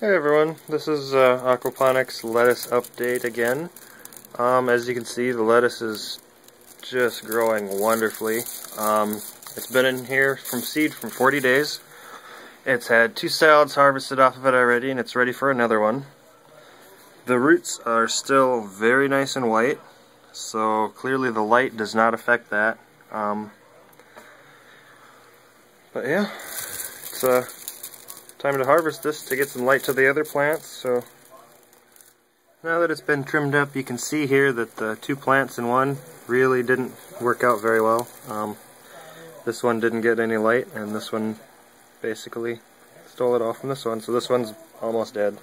Hey everyone, this is uh, Aquaponics lettuce update again. Um, as you can see, the lettuce is just growing wonderfully. Um, it's been in here from seed from 40 days. It's had two salads harvested off of it already, and it's ready for another one. The roots are still very nice and white, so clearly the light does not affect that. Um, but yeah, it's uh, time to harvest this to get some light to the other plants. So now that it's been trimmed up, you can see here that the two plants in one really didn't work out very well. Um, this one didn't get any light, and this one basically stole it off from this one. So this one's almost dead.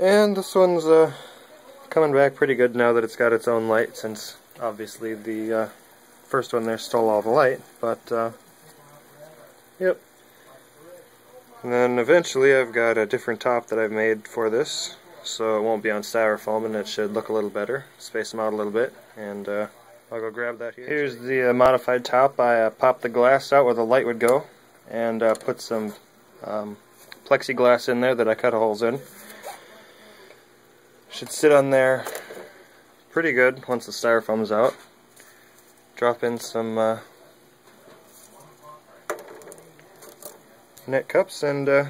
And this one's uh, coming back pretty good now that it's got its own light, since obviously the uh, first one there stole all the light. But, uh, yep, and then eventually I've got a different top that I've made for this, so it won't be on styrofoam and it should look a little better. Space them out a little bit, and uh, I'll go grab that here. Here's the uh, modified top. I uh, popped the glass out where the light would go, and uh, put some um, plexiglass in there that I cut holes in. Should sit on there pretty good once the styrofoam's out. Drop in some net cups and uh,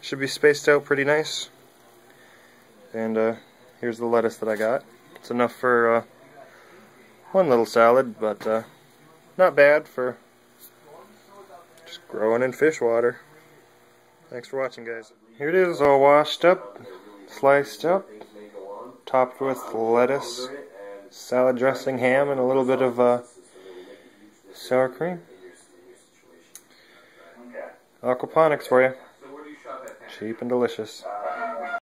should be spaced out pretty nice. And uh, here's the lettuce that I got. It's enough for uh, one little salad, but uh, not bad for just growing in fish water. Thanks for watching, guys. Here it is, all washed up, sliced up, topped with lettuce, salad dressing, ham, and a little bit of uh, sour cream. Aquaponics for you. So Cheap and delicious.